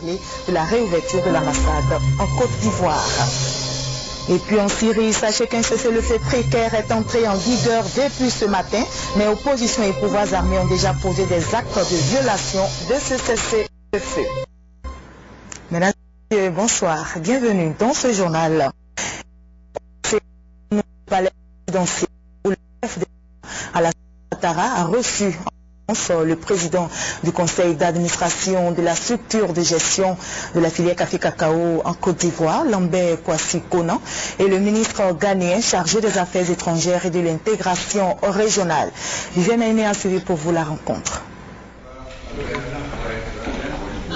de la réouverture de l'ambassade en Côte d'Ivoire. Et puis en Syrie, sachez qu'un cessez-le-feu précaire est entré en vigueur depuis ce matin, mais opposition et pouvoirs armés ont déjà posé des actes de violation de ce cessez-le-feu. Mesdames et messieurs, bonsoir. Bienvenue dans ce journal. Le palais présidentiel où le chef la Tara a reçu le président du conseil d'administration de la structure de gestion de la filière café cacao en Côte d'Ivoire, Lambert Kwasi Konan, et le ministre ghanéen chargé des affaires étrangères et de l'intégration régionale. Viviane a suivi pour vous la rencontre.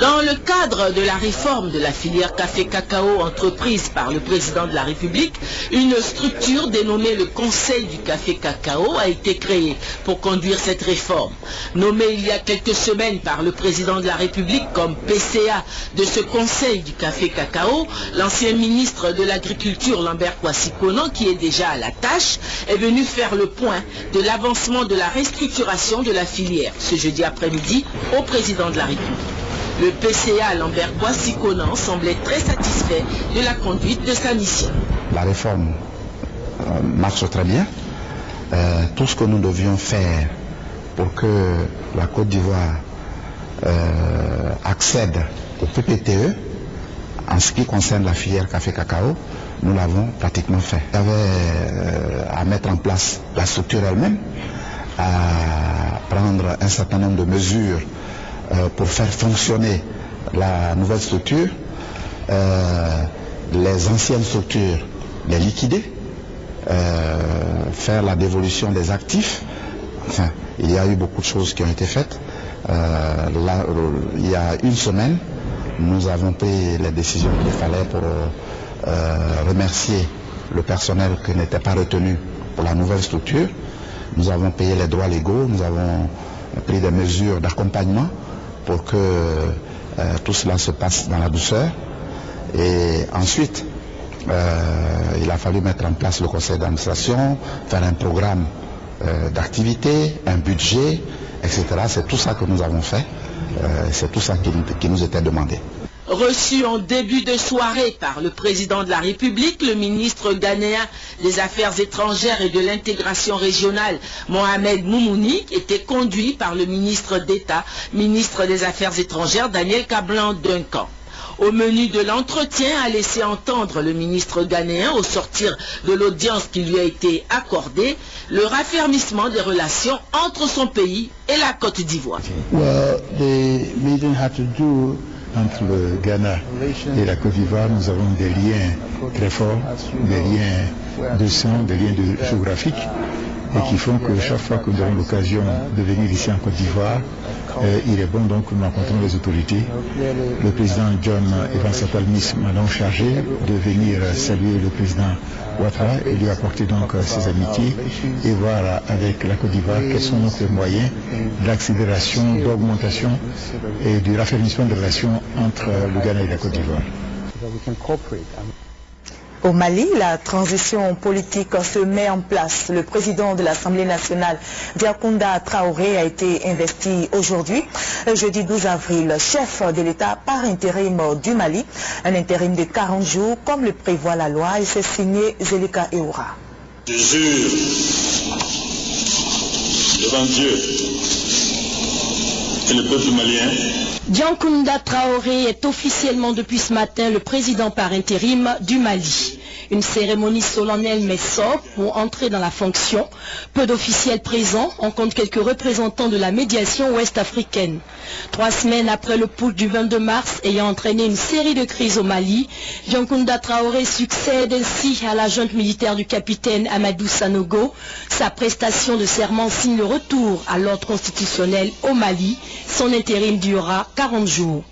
Dans le cadre de la réforme de la filière café-cacao entreprise par le président de la République, une structure dénommée le Conseil du café-cacao a été créée pour conduire cette réforme. Nommé il y a quelques semaines par le président de la République comme PCA de ce Conseil du café-cacao, l'ancien ministre de l'Agriculture Lambert Kwasikonan, qui est déjà à la tâche, est venu faire le point de l'avancement de la restructuration de la filière ce jeudi après-midi au président de la République. Le PCA Lambert Boissy-Conan semblait très satisfait de la conduite de sa mission. La réforme euh, marche très bien. Euh, tout ce que nous devions faire pour que la Côte d'Ivoire euh, accède au PPTE, en ce qui concerne la filière café-cacao, nous l'avons pratiquement fait. Il y avait à mettre en place la structure elle-même, à prendre un certain nombre de mesures pour faire fonctionner la nouvelle structure, euh, les anciennes structures, les liquider, euh, faire la dévolution des actifs. Enfin, il y a eu beaucoup de choses qui ont été faites. il y a une semaine, nous avons pris les décisions qu'il fallait pour remercier le personnel qui n'était pas retenu pour la nouvelle structure. Nous avons payé les droits légaux, nous avons pris des mesures d'accompagnement pour que euh, tout cela se passe dans la douceur. Et ensuite, euh, il a fallu mettre en place le conseil d'administration, faire un programme euh, d'activité, un budget, etc. C'est tout ça que nous avons fait. C'est tout ça qui nous était demandé. Reçu en début de soirée par le président de la République, le ministre ghanéen des Affaires étrangères et de l'intégration régionale, Mohamed Moumouni, était conduit par le ministre d'État, ministre des Affaires étrangères, Daniel Kablan Duncan. Au menu de l'entretien a laissé entendre le ministre ghanéen au sortir de l'audience qui lui a été accordée le raffermissement des relations entre son pays et la Côte d'Ivoire entre le Ghana et la Côte d'Ivoire, nous avons des liens très forts, des liens de sang, des liens géographiques, et qui font que chaque fois que nous avons l'occasion de venir ici en Côte d'Ivoire, euh, il est bon donc que nous rencontrons les autorités. Le président John Evans Satalmis m'a donc chargé de venir saluer le président Ouattara et lui apporter donc ses amitiés et voir avec la Côte d'Ivoire quels sont nos moyens d'accélération, d'augmentation et du raffermissement des relations entre le Ghana et la Côte d'Ivoire. Au Mali, la transition politique se met en place. Le président de l'Assemblée nationale, Diakunda Traoré, a été investi aujourd'hui, jeudi 12 avril, chef de l'État par intérim du Mali. Un intérim de 40 jours, comme le prévoit la loi, et c'est signé Zelika Eoura. Je jure devant Dieu et le peuple malien Diankunda Traoré est officiellement depuis ce matin le président par intérim du Mali. Une cérémonie solennelle mais sobre pour entrer dans la fonction. Peu d'officiels présents, on compte quelques représentants de la médiation ouest-africaine. Trois semaines après le putsch du 22 mars ayant entraîné une série de crises au Mali, Diankunda Traoré succède ainsi à la junte militaire du capitaine Amadou Sanogo. Sa prestation de serment signe le retour à l'ordre constitutionnel au Mali. Son intérim durera 40 jours.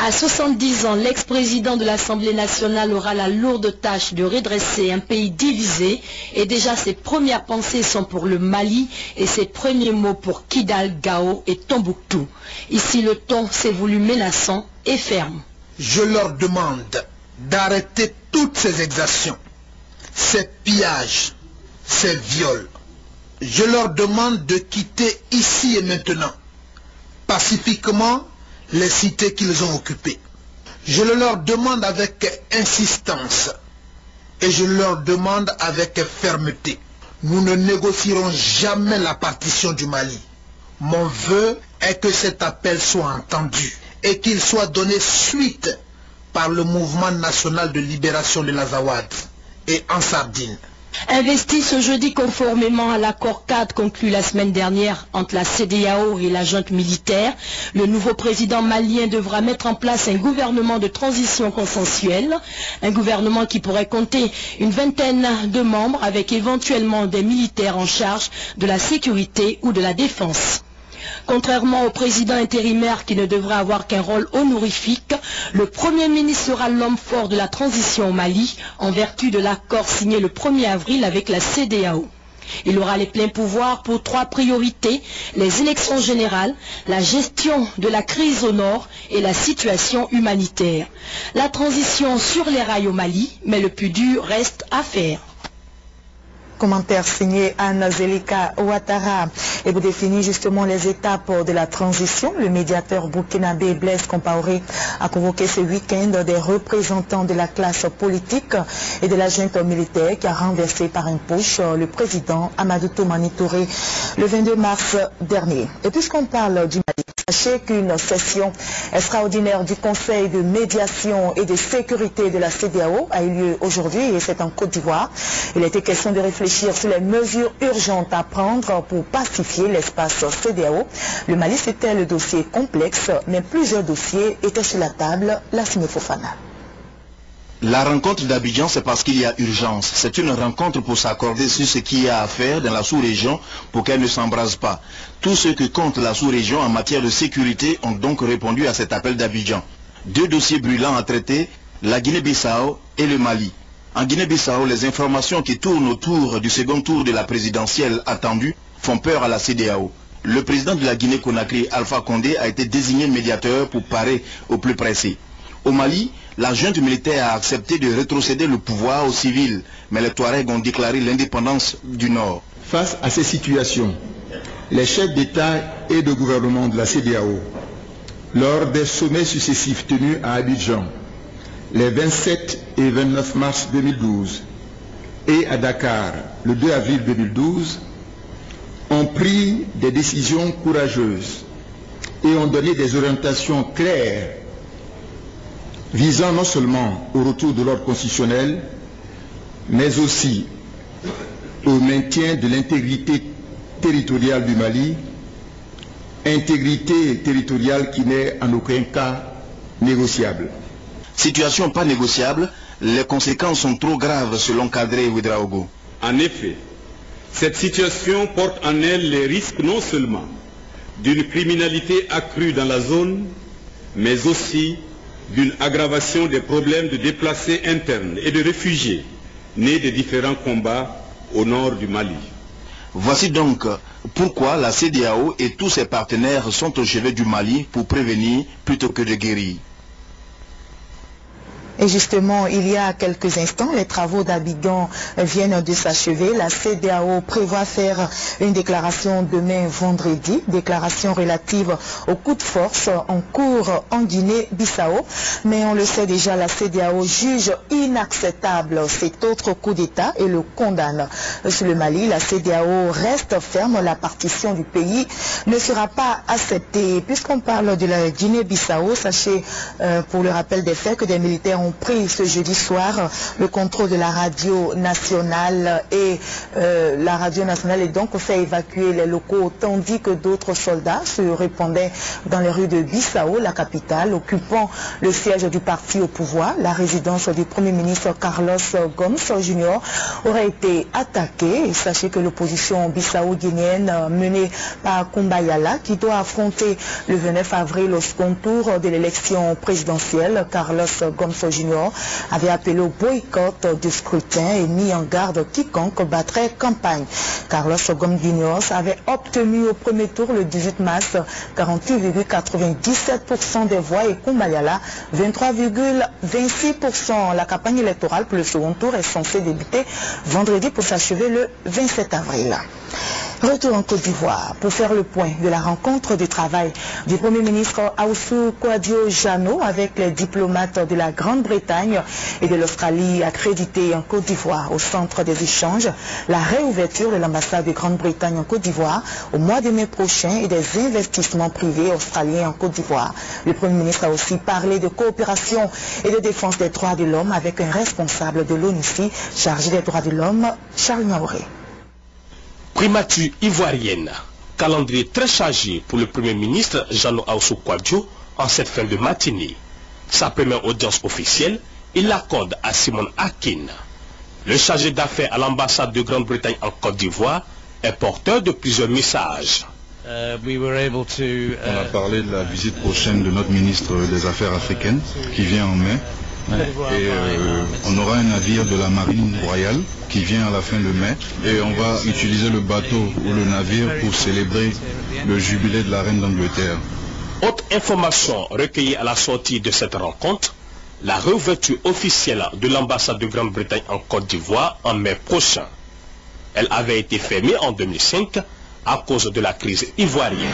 À 70 ans, l'ex-président de l'Assemblée nationale aura la lourde tâche de redresser un pays divisé et déjà ses premières pensées sont pour le Mali et ses premiers mots pour Kidal, Gao et Tombouctou. Ici, le ton s'est voulu menaçant et ferme. Je leur demande d'arrêter toutes ces exactions, ces pillages, ces viols. Je leur demande de quitter ici et maintenant, pacifiquement, les cités qu'ils ont occupées. Je le leur demande avec insistance et je leur demande avec fermeté. Nous ne négocierons jamais la partition du Mali. Mon vœu est que cet appel soit entendu et qu'il soit donné suite par le mouvement national de libération de l'Azawad et en Sardine. Investi ce jeudi conformément à l'accord cadre conclu la semaine dernière entre la CDAO et la junte militaire, le nouveau président malien devra mettre en place un gouvernement de transition consensuelle, un gouvernement qui pourrait compter une vingtaine de membres avec éventuellement des militaires en charge de la sécurité ou de la défense. Contrairement au président intérimaire qui ne devrait avoir qu'un rôle honorifique, le Premier ministre sera l'homme fort de la transition au Mali en vertu de l'accord signé le 1er avril avec la CDAO. Il aura les pleins pouvoirs pour trois priorités, les élections générales, la gestion de la crise au nord et la situation humanitaire. La transition sur les rails au Mali, mais le plus dur reste à faire. Commentaire signé Anna Zelika Ouattara. Et vous définissez justement les étapes de la transition. Le médiateur burkinabé Blaise Compaoré a convoqué ce week-end des représentants de la classe politique et de la junte militaire qui a renversé par un push le président Amadou Toumani Touré le 22 mars dernier. Et puisqu'on parle du Mali, sachez qu'une session extraordinaire du Conseil de médiation et de sécurité de la CDAO a eu lieu aujourd'hui et c'est en Côte d'Ivoire. Il était question de réfléchir sur les mesures urgentes à prendre pour pacifier l'espace CDAO. Le Mali, c'était le dossier complexe, mais plusieurs dossiers étaient sur la table. La Fofana. La rencontre d'Abidjan, c'est parce qu'il y a urgence. C'est une rencontre pour s'accorder sur ce qu'il y a à faire dans la sous-région pour qu'elle ne s'embrase pas. Tous ceux qui comptent la sous-région en matière de sécurité ont donc répondu à cet appel d'Abidjan. Deux dossiers brûlants à traiter, la Guinée-Bissau et le Mali. En Guinée-Bissau, les informations qui tournent autour du second tour de la présidentielle attendue font peur à la CDAO. Le président de la Guinée-Conakry, Alpha Condé, a été désigné médiateur pour parer au plus pressé. Au Mali, la junte militaire a accepté de rétrocéder le pouvoir aux civils, mais les Touaregs ont déclaré l'indépendance du Nord. Face à ces situations, les chefs d'État et de gouvernement de la CDAO, lors des sommets successifs tenus à Abidjan, les 27 et 29 mars 2012 et à Dakar le 2 avril 2012 ont pris des décisions courageuses et ont donné des orientations claires visant non seulement au retour de l'ordre constitutionnel, mais aussi au maintien de l'intégrité territoriale du Mali, intégrité territoriale qui n'est en aucun cas négociable. Situation pas négociable, les conséquences sont trop graves selon Kadre Ouedraogo. En effet, cette situation porte en elle les risques non seulement d'une criminalité accrue dans la zone, mais aussi d'une aggravation des problèmes de déplacés internes et de réfugiés nés des différents combats au nord du Mali. Voici donc pourquoi la CDAO et tous ses partenaires sont au chevet du Mali pour prévenir plutôt que de guérir. Et justement, il y a quelques instants, les travaux d'Abidjan viennent de s'achever. La CDAO prévoit faire une déclaration demain vendredi, déclaration relative au coup de force en cours en Guinée-Bissau. Mais on le sait déjà, la CDAO juge inacceptable cet autre coup d'État et le condamne. Sur le Mali, la CDAO reste ferme. La partition du pays ne sera pas acceptée. Puisqu'on parle de la Guinée-Bissau, sachez euh, pour le rappel des faits que des militaires ont pris ce jeudi soir le contrôle de la radio nationale et euh, la radio nationale est donc fait évacuer les locaux tandis que d'autres soldats se répandaient dans les rues de Bissau, la capitale, occupant le siège du parti au pouvoir. La résidence du Premier ministre Carlos Gomes Jr. aurait été attaquée. sachez que l'opposition bissau-guinéenne menée par Kumbayala, qui doit affronter le 29 avril au second tour de l'élection présidentielle, Carlos Gomes Jr avait appelé au boycott du scrutin et mis en garde quiconque battrait campagne. Carlos Ogom avait obtenu au premier tour le 18 mars 48,97% des voix et Kumayala 23,26%. La campagne électorale pour le second tour est censée débuter vendredi pour s'achever le 27 avril. Retour en Côte d'Ivoire pour faire le point de la rencontre de travail du Premier ministre Aoussou Kouadio Jano avec les diplomates de la Grande-Bretagne et de l'Australie accrédités en Côte d'Ivoire au centre des échanges, la réouverture de l'ambassade de Grande-Bretagne en Côte d'Ivoire au mois de mai prochain et des investissements privés australiens en Côte d'Ivoire. Le Premier ministre a aussi parlé de coopération et de défense des droits de l'homme avec un responsable de l'ONUCI chargé des droits de l'homme, Charles Naoré. Primature ivoirienne, calendrier très chargé pour le Premier ministre Jeannot Aoussou Kouadio en cette fin de matinée. Sa première audience officielle, il l'accorde à Simon Akin. Le chargé d'affaires à l'ambassade de Grande-Bretagne en Côte d'Ivoire est porteur de plusieurs messages. On a parlé de la visite prochaine de notre ministre des Affaires africaines qui vient en mai. Et euh, on aura un navire de la marine royale qui vient à la fin de mai et on va utiliser le bateau ou le navire pour célébrer le jubilé de la reine d'Angleterre. Autre information recueillie à la sortie de cette rencontre, la réouverture officielle de l'ambassade de Grande-Bretagne en Côte d'Ivoire en mai prochain. Elle avait été fermée en 2005 à cause de la crise ivoirienne.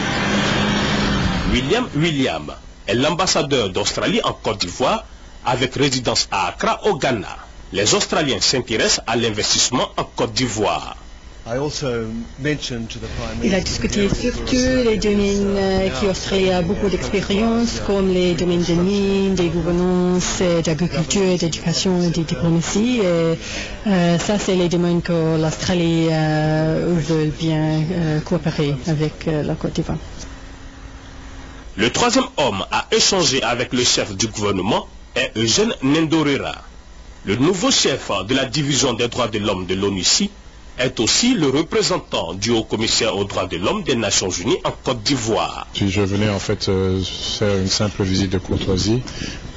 William William est l'ambassadeur d'Australie en Côte d'Ivoire avec résidence à Accra au Ghana. Les Australiens s'intéressent à l'investissement en Côte d'Ivoire. Il a discuté surtout les domaines euh, qui offraient beaucoup d'expérience, comme les domaines des mines, des gouvernances, euh, d'agriculture, d'éducation et de diplomatie. Et, euh, ça, c'est les domaines que l'Australie euh, veut bien euh, coopérer avec euh, la Côte d'Ivoire. Le troisième homme à échanger avec le chef du gouvernement est Eugène Nendorera. Le nouveau chef de la division des droits de l'homme de l'ONUCI est aussi le représentant du haut-commissaire aux droits de l'homme des Nations Unies en Côte d'Ivoire. Je venais en fait euh, faire une simple visite de courtoisie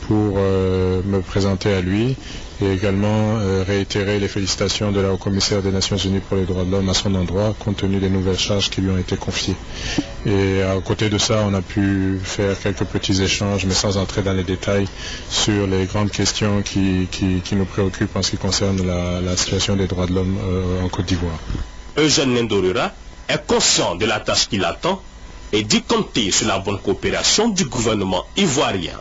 pour euh, me présenter à lui et également euh, réitérer les félicitations de la haut-commissaire des Nations Unies pour les droits de l'homme à son endroit compte tenu des nouvelles charges qui lui ont été confiées. Et à côté de ça, on a pu faire quelques petits échanges, mais sans entrer dans les détails, sur les grandes questions qui, nous préoccupent en ce qui concerne la, situation des droits de l'homme euh, en Côte d'Ivoire. Eugène Nendorera est conscient de la tâche qui l'attend et dit compter sur la bonne coopération du gouvernement ivoirien.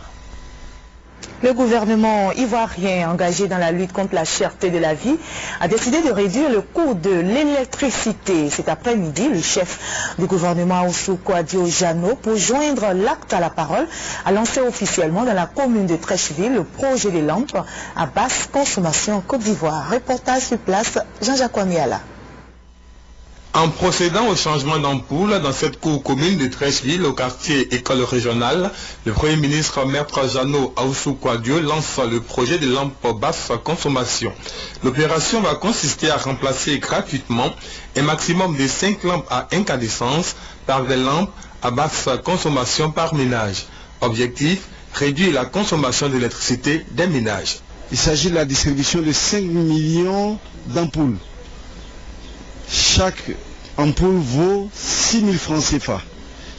Le gouvernement ivoirien engagé dans la lutte contre la cherté de la vie a décidé de réduire le coût de l'électricité. Cet après-midi, le chef du gouvernement Oussou Kouadio Jano, pour joindre l'acte à la parole, a lancé officiellement dans la commune de Trècheville le projet des lampes à basse consommation en Côte d'Ivoire. Reportage sur place, Jean-Jacques Wamiala. En procédant au changement d'ampoule dans cette cour commune de Trècheville au quartier école régionale, le Premier ministre Maître Jeannot Aoussou Kouadio lance le projet de lampes basse consommation. L'opération va consister à remplacer gratuitement un maximum de 5 lampes à incandescence par des lampes à basse consommation par ménage. Objectif, réduire la consommation d'électricité des ménages. Il s'agit de la distribution de 5 millions d'ampoules. Chaque ampoule vaut 6 000 francs CFA.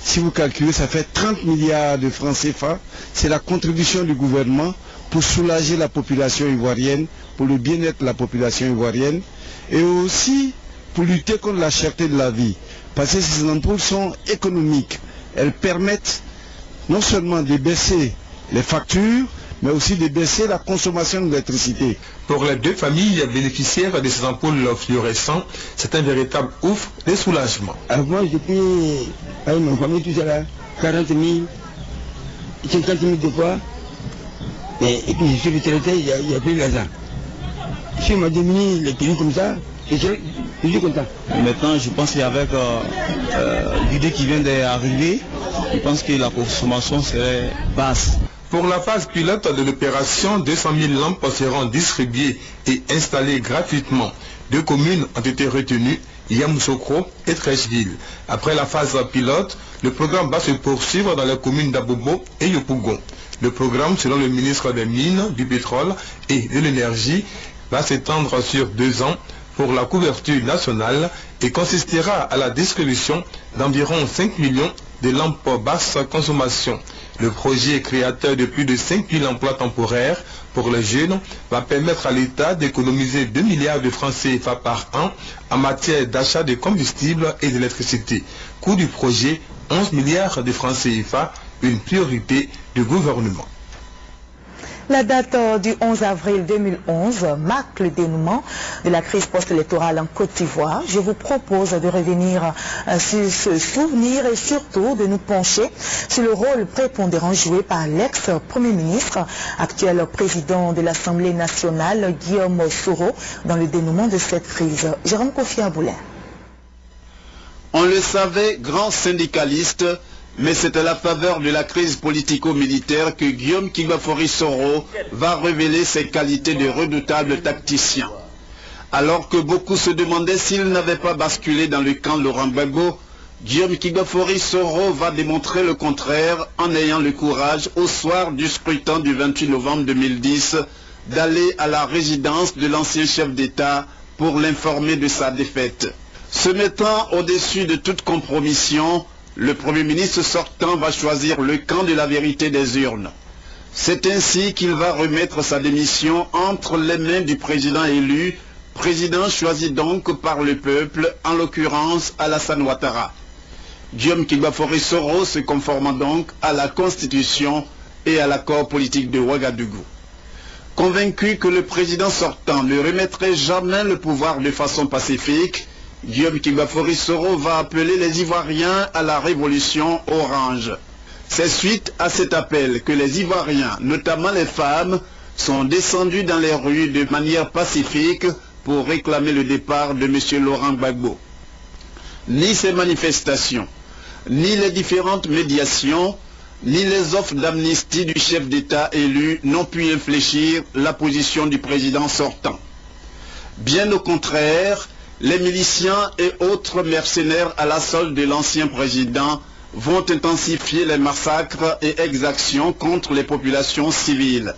Si vous calculez, ça fait 30 milliards de francs CFA. C'est la contribution du gouvernement pour soulager la population ivoirienne, pour le bien-être de la population ivoirienne et aussi pour lutter contre la cherté de la vie. Parce que ces ampoules sont économiques. Elles permettent non seulement de baisser les factures, mais aussi de baisser la consommation d'électricité. Pour les deux familles bénéficiaires de ces ampoules fluorescentes, c'est un véritable ouf de soulagement. Avant, j'étais avec ma famille, tout ça là, 40 000, 50 000 de fois. Et, et puis je suis retraité, il y a, a plus l'argent. Si on m'a diminué les prix comme ça, je suis, je suis content. Et maintenant, je pense qu'avec euh, euh, l'idée qui vient d'arriver, je pense que la consommation serait basse. Pour la phase pilote de l'opération, 200 000 lampes seront distribuées et installées gratuitement. Deux communes ont été retenues, Yamoussoukro et Trècheville. Après la phase pilote, le programme va se poursuivre dans les communes d'Abobo et Yopougon. Le programme, selon le ministre des Mines, du Pétrole et de l'Énergie, va s'étendre sur deux ans pour la couverture nationale et consistera à la distribution d'environ 5 millions de lampes basse consommation. Le projet créateur de plus de 5 000 emplois temporaires pour les jeunes va permettre à l'État d'économiser 2 milliards de francs CFA par an en matière d'achat de combustible et d'électricité. Coût du projet 11 milliards de francs CFA, une priorité du gouvernement. La date euh, du 11 avril 2011 marque le dénouement de la crise post-électorale en Côte d'Ivoire. Je vous propose de revenir euh, sur ce souvenir et surtout de nous pencher sur le rôle prépondérant joué par l'ex-premier ministre, actuel président de l'Assemblée nationale, Guillaume Soro, dans le dénouement de cette crise. Jérôme Kofi Aboulin. On le savait, grand syndicaliste, mais c'est à la faveur de la crise politico-militaire que Guillaume Kibafori Soro va révéler ses qualités de redoutable tacticien. Alors que beaucoup se demandaient s'il n'avait pas basculé dans le camp Laurent Gbagbo, Guillaume Kibafori Soro va démontrer le contraire en ayant le courage, au soir du scrutin du 28 novembre 2010, d'aller à la résidence de l'ancien chef d'État pour l'informer de sa défaite. Se mettant au-dessus de toute compromission, le Premier ministre sortant va choisir le camp de la vérité des urnes. C'est ainsi qu'il va remettre sa démission entre les mains du président élu, président choisi donc par le peuple, en l'occurrence Alassane Ouattara. Guillaume Kibafori Soro se conformant donc à la Constitution et à l'accord politique de Ouagadougou. Convaincu que le président sortant ne remettrait jamais le pouvoir de façon pacifique, Guillaume Kibafori Soro va appeler les Ivoiriens à la révolution orange. C'est suite à cet appel que les Ivoiriens, notamment les femmes, sont descendus dans les rues de manière pacifique pour réclamer le départ de M. Laurent Gbagbo. Ni ces manifestations, ni les différentes médiations, ni les offres d'amnistie du chef d'État élu n'ont pu infléchir la position du président sortant. Bien au contraire, les miliciens et autres mercenaires à la solde de l'ancien président vont intensifier les massacres et exactions contre les populations civiles.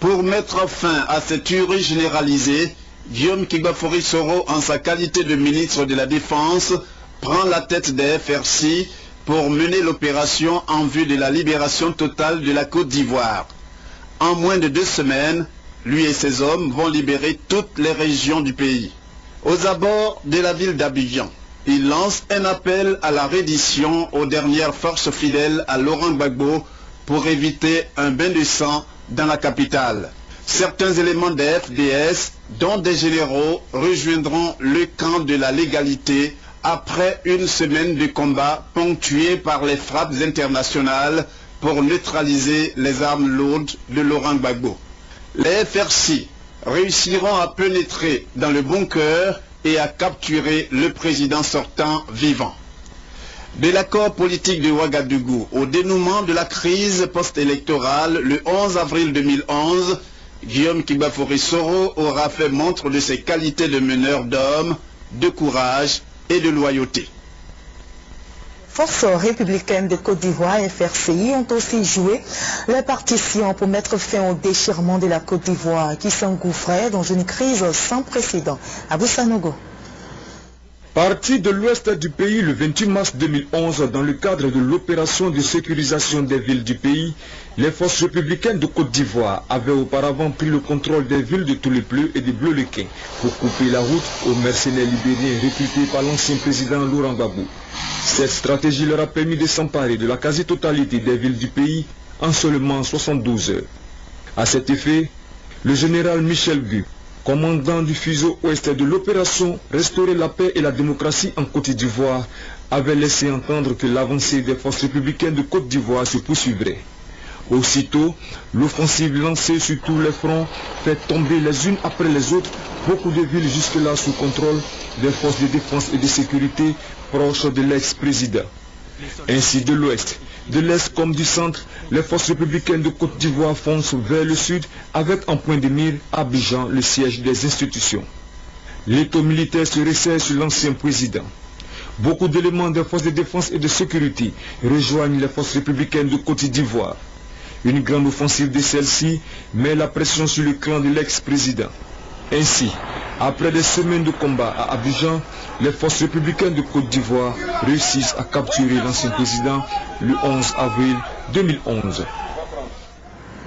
Pour mettre fin à cette tuerie généralisée, Guillaume Kibafori Soro, en sa qualité de ministre de la Défense, prend la tête des FRC pour mener l'opération en vue de la libération totale de la Côte d'Ivoire. En moins de deux semaines, lui et ses hommes vont libérer toutes les régions du pays. Aux abords de la ville d'Abidjan, il lance un appel à la reddition aux dernières forces fidèles à Laurent Gbagbo pour éviter un bain de sang dans la capitale. Certains éléments des FDS, dont des généraux, rejoindront le camp de la légalité après une semaine de combat ponctuée par les frappes internationales pour neutraliser les armes lourdes de Laurent Gbagbo. Les FRC réussiront à pénétrer dans le bunker et à capturer le président sortant vivant. De l'accord politique de Ouagadougou au dénouement de la crise post-électorale le 11 avril 2011, Guillaume Kibafori Soro aura fait montre de ses qualités de meneur d'hommes, de courage et de loyauté. Forces républicaines de Côte d'Ivoire FRCI ont aussi joué leur partition pour mettre fin au déchirement de la Côte d'Ivoire qui s'engouffrait dans une crise sans précédent. Abou Sanogo. Parti de l'ouest du pays le 28 mars 2011 dans le cadre de l'opération de sécurisation des villes du pays, les forces républicaines de Côte d'Ivoire avaient auparavant pris le contrôle des villes de Toulepleu et de Bleu-le-Quin pour couper la route aux mercenaires libériens recrutés par l'ancien président Laurent Gbagbo. Cette stratégie leur a permis de s'emparer de la quasi-totalité des villes du pays en seulement 72 heures. À cet effet, le général Michel Gu, commandant du fuseau ouest de l'opération Restaurer la paix et la démocratie en Côte d'Ivoire, avait laissé entendre que l'avancée des forces républicaines de Côte d'Ivoire se poursuivrait. Aussitôt, l'offensive lancée sur tous les fronts fait tomber les unes après les autres beaucoup de villes jusque-là sous contrôle des forces de défense et de sécurité proches de l'ex-président. Ainsi de l'ouest, de l'est comme du centre, les forces républicaines de Côte d'Ivoire foncent vers le sud avec en point de mire Abidjan, le siège des institutions. L'état militaire se resserre sur l'ancien président. Beaucoup d'éléments des forces de défense et de sécurité rejoignent les forces républicaines de Côte d'Ivoire. Une grande offensive de celle-ci met la pression sur le clan de l'ex-président. Ainsi, après des semaines de combat à Abidjan, les forces républicaines de Côte d'Ivoire réussissent à capturer l'ancien président le 11 avril 2011.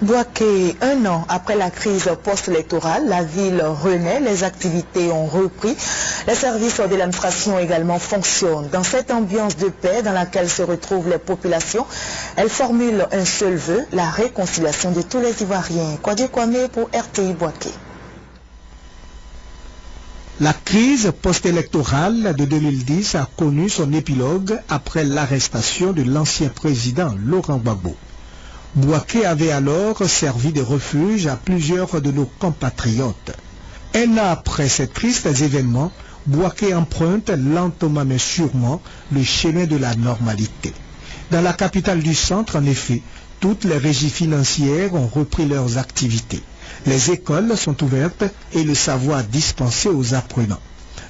Boaké, un an après la crise post-électorale, la ville renaît, les activités ont repris, les services de l'administration également fonctionnent. Dans cette ambiance de paix dans laquelle se retrouvent les populations, elle formule un seul vœu, la réconciliation de tous les Ivoiriens. Kwadje Kwame pour RTI Boaké. La crise post-électorale de 2010 a connu son épilogue après l'arrestation de l'ancien président Laurent Gbagbo. Boaké avait alors servi de refuge à plusieurs de nos compatriotes. Un an après ces tristes événements, Boaké emprunte lentement mais sûrement le chemin de la normalité. Dans la capitale du centre, en effet, toutes les régies financières ont repris leurs activités. Les écoles sont ouvertes et le savoir dispensé aux apprenants.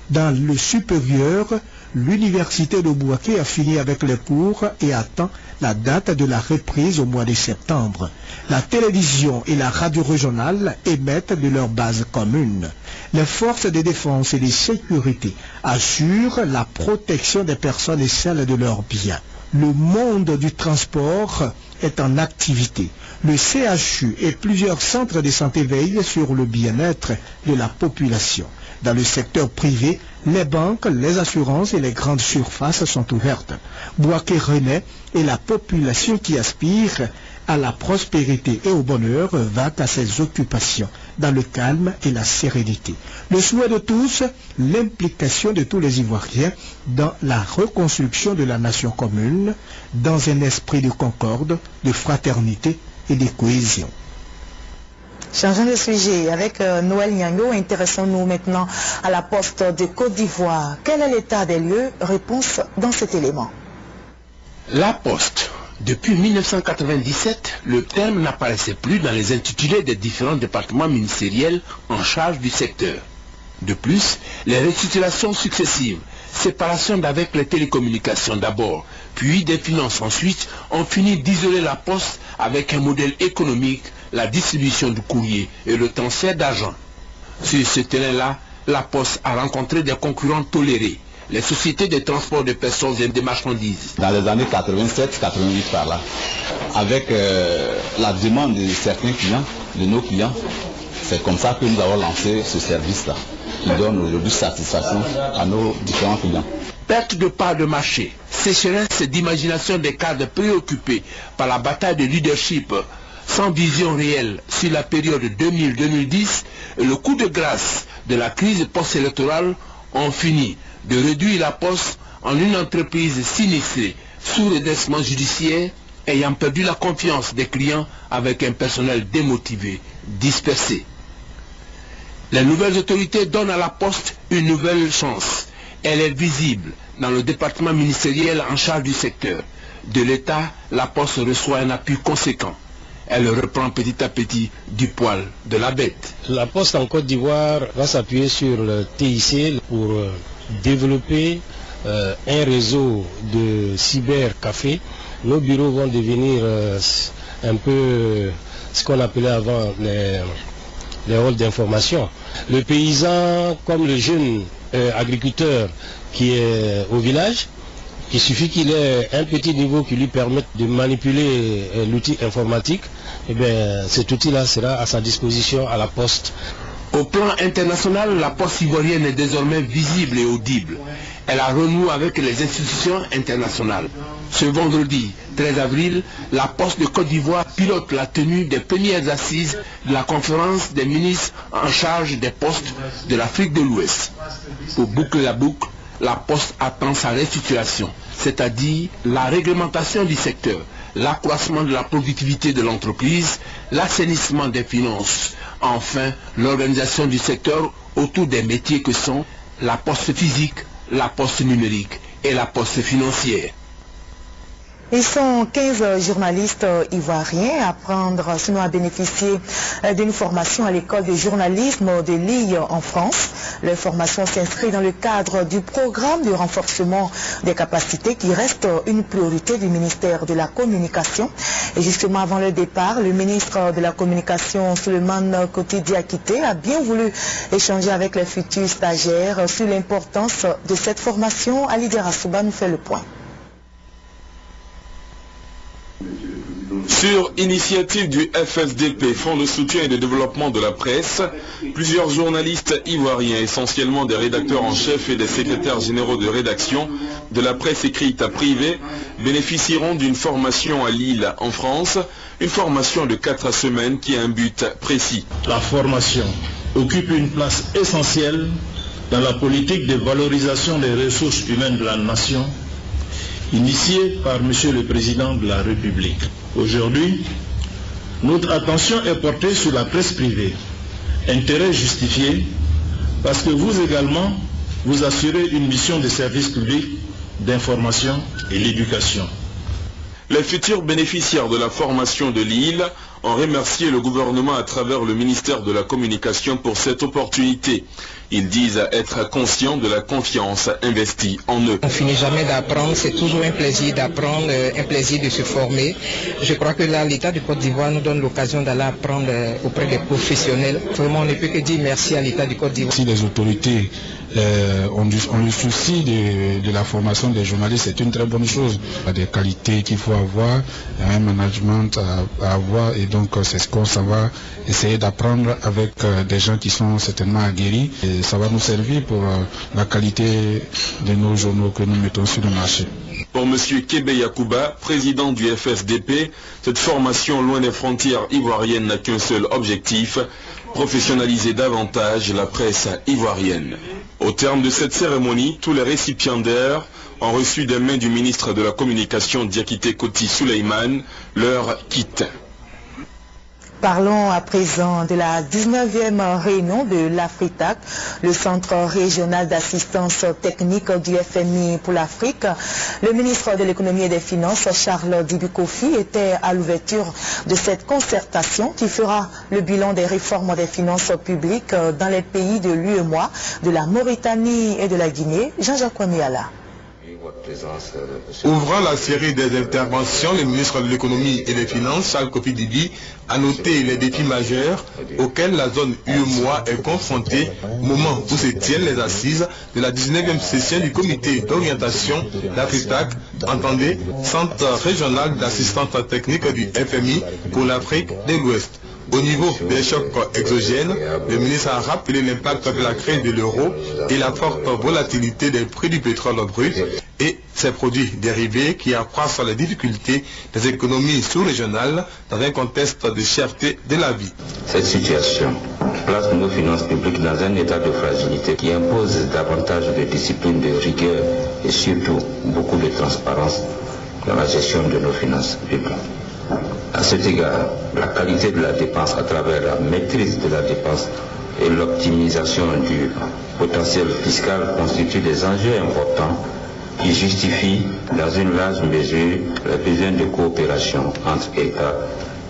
Dans le supérieur, l'université de Bouaké a fini avec les cours et attend la date de la reprise au mois de septembre. La télévision et la radio régionale émettent de leur base commune. Les forces de défense et de sécurité assurent la protection des personnes et celle de leurs biens. Le monde du transport est en activité. Le CHU et plusieurs centres de santé veillent sur le bien-être de la population. Dans le secteur privé, les banques, les assurances et les grandes surfaces sont ouvertes. Boaké renaît et la population qui aspire à la prospérité et au bonheur va à ses occupations dans le calme et la sérénité. Le souhait de tous, l'implication de tous les Ivoiriens dans la reconstruction de la nation commune, dans un esprit de concorde, de fraternité et de cohésion. Changeons de sujet avec euh, Noël Nyango. Intéressons-nous maintenant à la poste de Côte d'Ivoire. Quel est l'état des lieux? Réponse dans cet élément. La poste. Depuis 1997, le terme n'apparaissait plus dans les intitulés des différents départements ministériels en charge du secteur. De plus, les restitutions successives, séparation d'avec les télécommunications d'abord, puis des finances ensuite, ont fini d'isoler la poste avec un modèle économique la distribution du courrier et le transfert d'argent. Sur ce terrain-là, la Poste a rencontré des concurrents tolérés, les sociétés de transport de personnes et de marchandises. Dans les années 87-88 par là, avec euh, la demande de certains clients, de nos clients, c'est comme ça que nous avons lancé ce service-là, qui donne aujourd'hui satisfaction à nos différents clients. Perte de part de marché, sécheresse d'imagination des cadres préoccupés par la bataille de leadership sans vision réelle sur la période 2000-2010 et le coup de grâce de la crise post-électorale ont fini de réduire la poste en une entreprise sinistrée sous redressement judiciaire ayant perdu la confiance des clients avec un personnel démotivé, dispersé. Les nouvelles autorités donnent à la poste une nouvelle chance. Elle est visible dans le département ministériel en charge du secteur. De l'État, la poste reçoit un appui conséquent elle reprend petit à petit du poil de la bête. La Poste en Côte d'Ivoire va s'appuyer sur le TIC pour euh, développer euh, un réseau de cybercafés. Nos bureaux vont devenir euh, un peu ce qu'on appelait avant les, les rôles d'information. Le paysan comme le jeune agriculteur qui est au village il suffit qu'il ait un petit niveau qui lui permette de manipuler euh, l'outil informatique. Et eh bien, cet outil-là sera à sa disposition à la poste. Au plan international, la poste ivoirienne est désormais visible et audible. Elle a renoué avec les institutions internationales. Ce vendredi 13 avril, la Poste de Côte d'Ivoire pilote la tenue des premières assises de la conférence des ministres en charge des postes de l'Afrique de l'Ouest. Pour boucler la boucle, la Poste attend sa restitution c'est-à-dire la réglementation du secteur, l'accroissement de la productivité de l'entreprise, l'assainissement des finances, enfin l'organisation du secteur autour des métiers que sont la poste physique, la poste numérique et la poste financière. Ils sont 15 journalistes ivoiriens à prendre, sinon à bénéficier euh, d'une formation à l'école de journalisme de Lille en France. Leur formation s'inscrit dans le cadre du programme de renforcement des capacités qui reste une priorité du ministère de la Communication. Et justement avant le départ, le ministre de la Communication, Suleiman Koti Diakité, a bien voulu échanger avec les futurs stagiaires sur l'importance de cette formation. Ali Derasouba nous fait le point. Sur initiative du FSDP, Fonds de soutien et de développement de la presse, plusieurs journalistes ivoiriens, essentiellement des rédacteurs en chef et des secrétaires généraux de rédaction de la presse écrite à privé, bénéficieront d'une formation à Lille, en France, une formation de quatre semaines qui a un but précis. La formation occupe une place essentielle dans la politique de valorisation des ressources humaines de la nation, initiée par M. le Président de la République. Aujourd'hui, notre attention est portée sur la presse privée. Intérêt justifié parce que vous également, vous assurez une mission de service public d'information et l'éducation. Les futurs bénéficiaires de la formation de Lille ont remercié le gouvernement à travers le ministère de la Communication pour cette opportunité. Ils disent être conscients de la confiance investie en eux. On finit jamais d'apprendre, c'est toujours un plaisir d'apprendre, un plaisir de se former. Je crois que là, l'État de Côte d'Ivoire nous donne l'occasion d'aller apprendre auprès des professionnels. Vraiment, on ne peut que dire merci à l'État du Côte d'Ivoire. Si les autorités euh, ont, le souci de, la formation des journalistes, c'est une très bonne chose. Il y a des qualités qu'il faut avoir, un management à, avoir, et donc c'est ce qu'on va essayer d'apprendre avec euh, des gens qui sont certainement aguerris. Et ça va nous servir pour euh, la qualité de nos journaux que nous mettons sur le marché. Pour M. Kebe Yakuba, président du FSDP, cette formation loin des frontières ivoiriennes n'a qu'un seul objectif, professionnaliser davantage la presse ivoirienne. Au terme de cette cérémonie, tous les récipiendaires ont reçu des mains du ministre de la Communication Diakité Koti Suleiman leur kit. Parlons à présent de la 19e réunion de l'AFRITAC, le Centre régional d'assistance technique du FMI pour l'Afrique. Le ministre de l'économie et des finances, Charles Dibukofi, était à l'ouverture de cette concertation qui fera le bilan des réformes des finances publiques dans les pays de l'UEMOA, de la Mauritanie et de la Guinée. Jean-Jacques Wamiala. Ouvrant la série des interventions, le ministre de l'économie et des finances, Charles Kofi a noté les défis majeurs auxquels la zone UEMOA est confrontée au moment où se tiennent les assises de la 19e session du comité d'orientation d'Afritac, entendez, Centre régional d'assistance technique du FMI pour l'Afrique de l'Ouest. Au niveau des chocs exogènes, le ministre a rappelé l'impact de la crise de l'euro et la forte volatilité des prix du pétrole brut et ses produits dérivés qui accroissent les difficultés des économies sous-régionales dans un contexte de cherté de la vie. Cette situation place nos finances publiques dans un état de fragilité qui impose davantage de discipline, de rigueur et surtout beaucoup de transparence dans la gestion de nos finances publiques. À cet égard, la qualité de la dépense à travers la maîtrise de la dépense et l'optimisation du potentiel fiscal constituent des enjeux importants qui justifient dans une large mesure le besoin de coopération entre États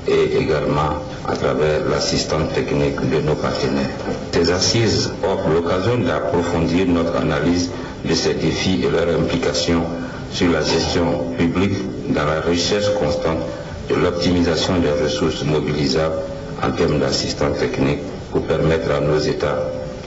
et également à travers l'assistance technique de nos partenaires. Ces assises offrent l'occasion d'approfondir notre analyse de ces défis et leurs implications sur la gestion publique dans la recherche constante de l'optimisation des ressources mobilisables en termes d'assistance technique pour permettre à nos États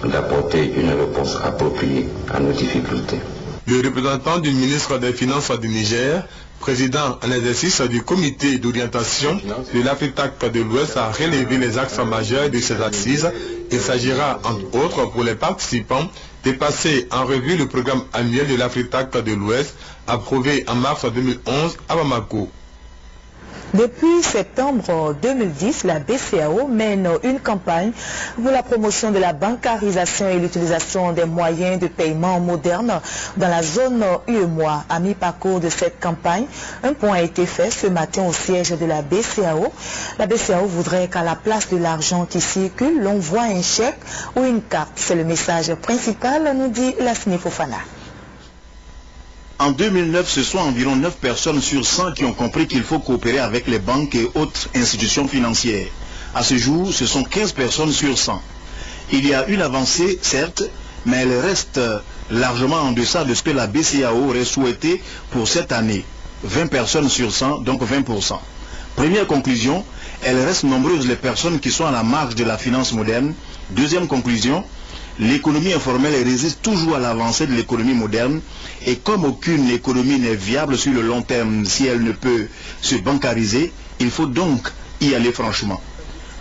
d'apporter une réponse appropriée à nos difficultés. Le représentant du ministre des Finances du Niger, président en exercice du comité d'orientation de l'Afrique de l'Ouest, a relevé les axes majeurs de ces assises. Il s'agira, entre autres, pour les participants, de passer en revue le programme annuel de l'Afrique de l'Ouest, approuvé en mars 2011 à Bamako. Depuis septembre 2010, la BCAO mène une campagne pour la promotion de la bancarisation et l'utilisation des moyens de paiement modernes dans la zone UEMOA. À mi-parcours de cette campagne, un point a été fait ce matin au siège de la BCAO. La BCAO voudrait qu'à la place de l'argent qui circule, l'on voit un chèque ou une carte. C'est le message principal, nous dit la Fofana. En 2009, ce sont environ 9 personnes sur 100 qui ont compris qu'il faut coopérer avec les banques et autres institutions financières. À ce jour, ce sont 15 personnes sur 100. Il y a une avancée, certes, mais elle reste largement en deçà de ce que la BCAO aurait souhaité pour cette année. 20 personnes sur 100, donc 20%. Première conclusion, elle reste nombreuses les personnes qui sont à la marge de la finance moderne. Deuxième conclusion, l'économie informelle résiste toujours à l'avancée de l'économie moderne et comme aucune économie n'est viable sur le long terme si elle ne peut se bancariser, Il faut donc y aller franchement.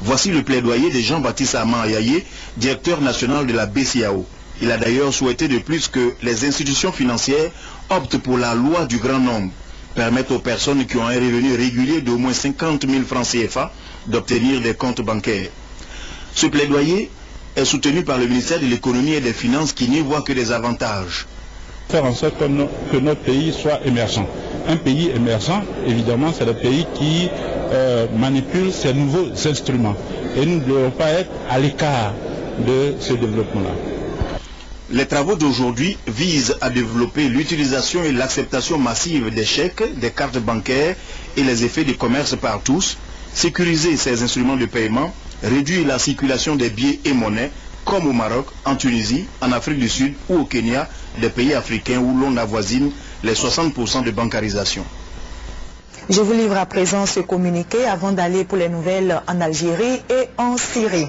Voici le plaidoyer de Jean-Baptiste Ayaye, directeur national de la BCAO. Il a d'ailleurs souhaité de plus que les institutions financières optent pour la loi du grand nombre, permettent aux personnes qui ont un revenu régulier d'au moins 50 000 francs CFA d'obtenir des comptes bancaires. Ce plaidoyer est soutenu par le ministère de l'économie et des finances qui n'y voit que des avantages. Faire en sorte que, notre pays soit émergent. Un pays émergent, évidemment, c'est le pays qui euh, manipule ces nouveaux instruments. Et nous ne devons pas être à l'écart de ce développement-là. Les travaux d'aujourd'hui visent à développer l'utilisation et l'acceptation massive des chèques, des cartes bancaires et les effets du commerce par tous, sécuriser ces instruments de paiement, réduire la circulation des billets et monnaies, comme au Maroc, en Tunisie, en Afrique du Sud ou au Kenya, des pays africains où l'on avoisine les 60% de bancarisation. Je vous livre à présent ce communiqué avant d'aller pour les nouvelles en Algérie et en Syrie.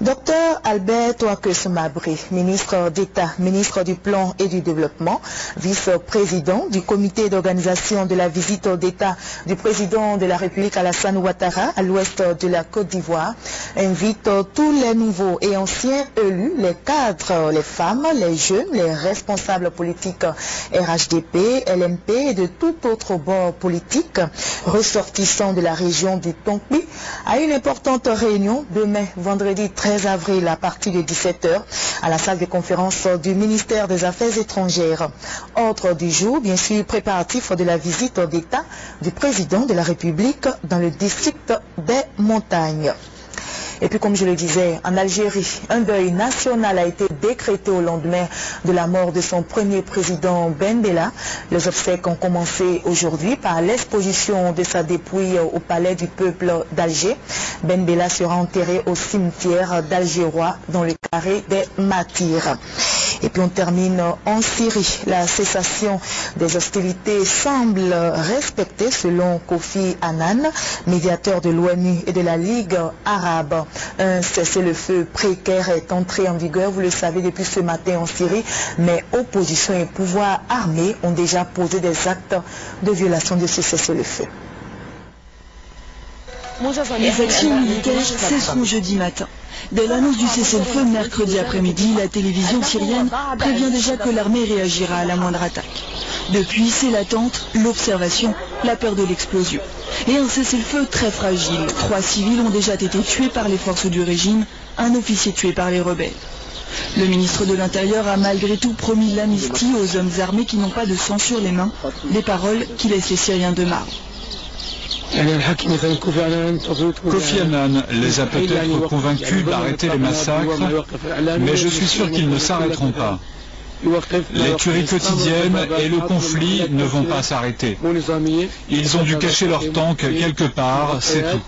Docteur Albert Ouakes Mabri, ministre d'État, ministre du Plan et du Développement, vice-président du comité d'organisation de la visite d'État du président de la République Alassane Ouattara à l'ouest de la Côte d'Ivoire, invite tous les nouveaux et anciens élus, les cadres, les femmes, les jeunes, les responsables politiques RHDP, LMP et de tout autre bord politique ressortissant de la région du Tonpi à une importante réunion demain, vendredi 13 13 avril à partir de 17h à la salle de conférence du ministère des Affaires étrangères. Ordre du jour, bien sûr, préparatif de la visite d'État du président de la République dans le district des montagnes. Et puis, comme je le disais, en Algérie, un deuil national a été décrété au lendemain de la mort de son premier président Ben Bella. Les obsèques ont commencé aujourd'hui par l'exposition de sa dépouille au palais du peuple d'Alger. Ben Bella sera enterré au cimetière d'Algérois dans le carré des Martyrs. Et puis on termine en Syrie. La cessation des hostilités semble respectée selon Kofi Annan, médiateur de l'ONU et de la Ligue arabe. Un cessez-le-feu précaire est entré en vigueur, vous le savez, depuis ce matin en Syrie, mais opposition et pouvoir armé ont déjà posé des actes de violation de ce cessez-le-feu. Les actions militaires cesseront jeudi matin. Dès l'annonce du cessez-le-feu mercredi après-midi, la télévision syrienne prévient déjà que l'armée réagira à la moindre attaque. Depuis, c'est l'attente, l'observation, la peur de l'explosion. Et un cessez-le-feu très fragile. Trois civils ont déjà été tués par les forces du régime, un officier tué par les rebelles. Le ministre de l'Intérieur a malgré tout promis l'amnistie aux hommes armés qui n'ont pas de sang sur les mains, des paroles qui laissent les Syriens de marre. Kofi Annan les a peut-être convaincus d'arrêter les massacres, mais je suis sûr qu'ils ne s'arrêteront pas. Les tueries quotidiennes et le conflit ne vont pas s'arrêter. Ils ont dû cacher leurs tanks quelque part, c'est tout.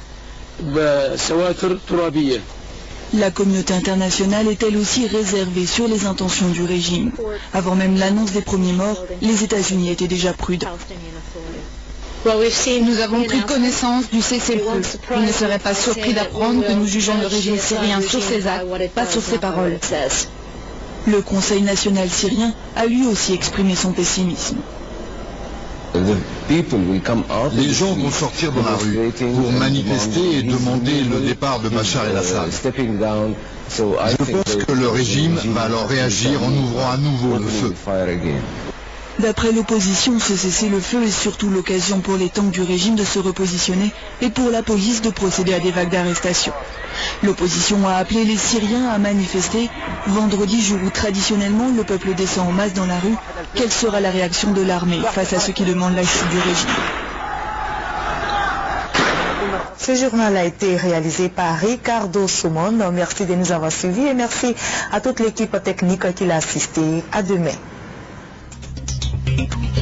La communauté internationale est elle aussi réservée sur les intentions du régime? Avant même l'annonce des premiers morts, les États-Unis étaient déjà prudents. Nous avons pris connaissance du cessez-le-feu. Vous ne serez pas surpris d'apprendre que nous jugeons le régime syrien sur ses actes, pas sur ses paroles. Le Conseil national syrien a lui aussi exprimé son pessimisme. Les gens vont sortir dans la rue pour manifester et demander le départ de Bachar el-Assad. Je pense que le régime va alors réagir en ouvrant à nouveau le feu. D'après l'opposition, ce cessez-le-feu est surtout l'occasion pour les tanks du régime de se repositionner et pour la police de procéder à des vagues d'arrestation. L'opposition a appelé les Syriens à manifester vendredi, jour où traditionnellement le peuple descend en masse dans la rue. Quelle sera la réaction de l'armée face à ceux qui demandent la chute du régime? Ce journal a été réalisé par Ricardo Soumon. Merci de nous avoir suivis et merci à toute l'équipe technique qui l'a assisté. À demain. Thank you.